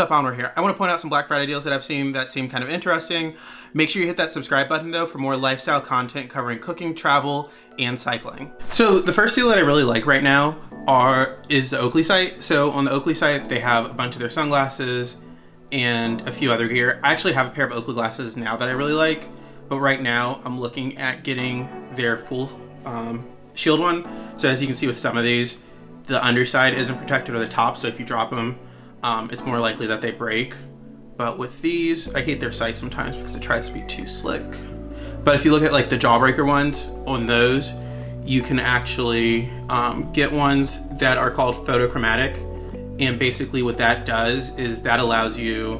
up Anwar here. I want to point out some Black Friday deals that I've seen that seem kind of interesting. Make sure you hit that subscribe button though for more lifestyle content covering cooking, travel, and cycling. So the first deal that I really like right now are is the Oakley site. So on the Oakley site, they have a bunch of their sunglasses and a few other gear. I actually have a pair of Oakley glasses now that I really like, but right now I'm looking at getting their full um, shield one. So as you can see with some of these, the underside isn't protected or the top, so if you drop them, um, it's more likely that they break. But with these, I hate their site sometimes because it tries to be too slick. But if you look at like the Jawbreaker ones, on those, you can actually um, get ones that are called photochromatic. And basically what that does is that allows you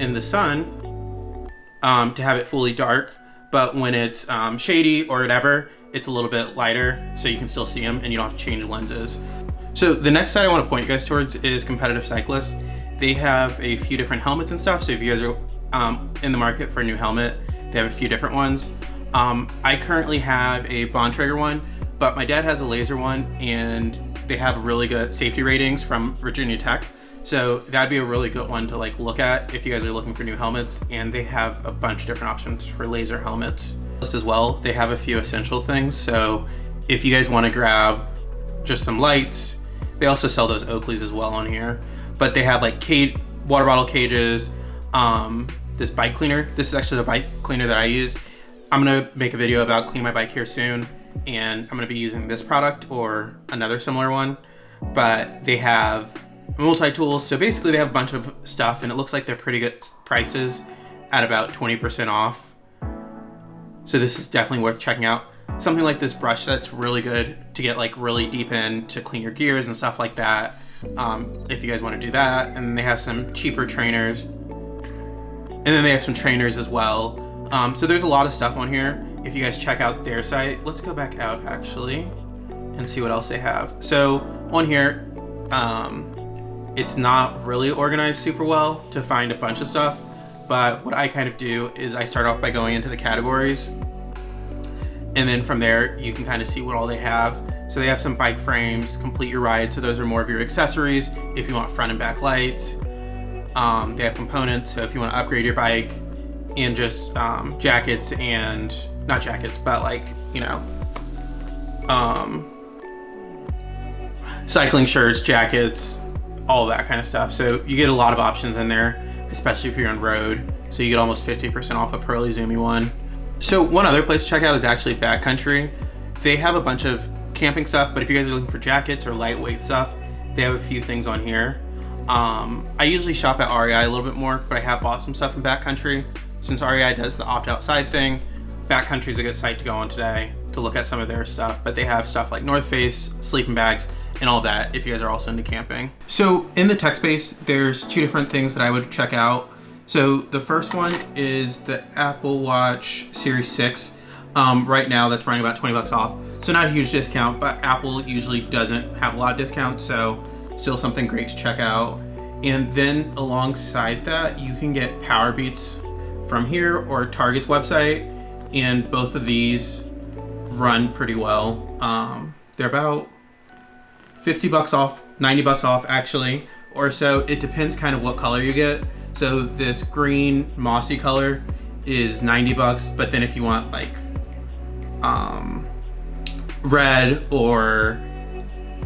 in the sun um, to have it fully dark. But when it's um, shady or whatever, it's a little bit lighter so you can still see them and you don't have to change lenses. So the next site I want to point you guys towards is Competitive Cyclist. They have a few different helmets and stuff. So if you guys are um, in the market for a new helmet, they have a few different ones. Um, I currently have a Bontrager one, but my dad has a Lazer one and they have really good safety ratings from Virginia Tech. So that'd be a really good one to like look at if you guys are looking for new helmets and they have a bunch of different options for Lazer helmets. As well, they have a few essential things. So if you guys want to grab just some lights, they also sell those Oakleys as well on here. But they have like cage, water bottle cages, um, this bike cleaner. This is actually the bike cleaner that I use. I'm gonna make a video about cleaning my bike here soon and I'm gonna be using this product or another similar one. But they have multi-tools. So basically they have a bunch of stuff and it looks like they're pretty good prices at about 20% off. So this is definitely worth checking out something like this brush that's really good to get like really deep in to clean your gears and stuff like that. Um, if you guys want to do that. And they have some cheaper trainers. And then they have some trainers as well. Um, so there's a lot of stuff on here. If you guys check out their site, let's go back out actually and see what else they have. So on here, um, it's not really organized super well to find a bunch of stuff. But what I kind of do is I start off by going into the categories and then from there, you can kind of see what all they have. So they have some bike frames, complete your ride. So those are more of your accessories if you want front and back lights. Um, they have components. So if you want to upgrade your bike and just um, jackets and not jackets, but like, you know, um, cycling shirts, jackets, all that kind of stuff. So you get a lot of options in there, especially if you're on road. So you get almost 50% off a Pearl Izumi one. So one other place to check out is actually Backcountry. They have a bunch of camping stuff, but if you guys are looking for jackets or lightweight stuff, they have a few things on here. Um, I usually shop at REI a little bit more, but I have bought some stuff in Backcountry. Since REI does the opt-outside thing, Backcountry is a good site to go on today to look at some of their stuff, but they have stuff like North Face, sleeping bags, and all that if you guys are also into camping. So in the tech space, there's two different things that I would check out. So the first one is the Apple Watch Series 6. Um, right now that's running about 20 bucks off. So not a huge discount, but Apple usually doesn't have a lot of discounts, so still something great to check out. And then alongside that, you can get Powerbeats from here or Target's website, and both of these run pretty well. Um, they're about 50 bucks off, 90 bucks off actually, or so. It depends kind of what color you get. So this green mossy color is 90 bucks, but then if you want like um, red or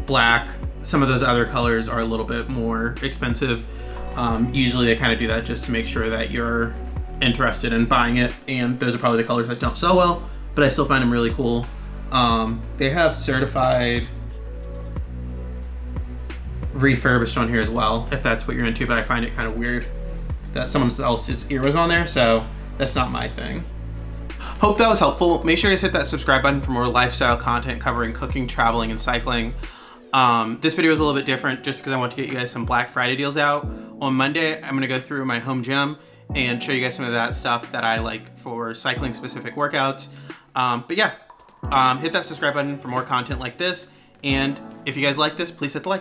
black, some of those other colors are a little bit more expensive. Um, usually they kind of do that just to make sure that you're interested in buying it. And those are probably the colors that don't sell well, but I still find them really cool. Um, they have certified refurbished on here as well, if that's what you're into, but I find it kind of weird that someone else's ear was on there, so that's not my thing. Hope that was helpful. Make sure you guys hit that subscribe button for more lifestyle content covering cooking, traveling, and cycling. Um, this video is a little bit different just because I want to get you guys some Black Friday deals out. On Monday, I'm to go through my home gym and show you guys some of that stuff that I like for cycling specific workouts. Um, but yeah, um, hit that subscribe button for more content like this. And if you guys like this, please hit the like button.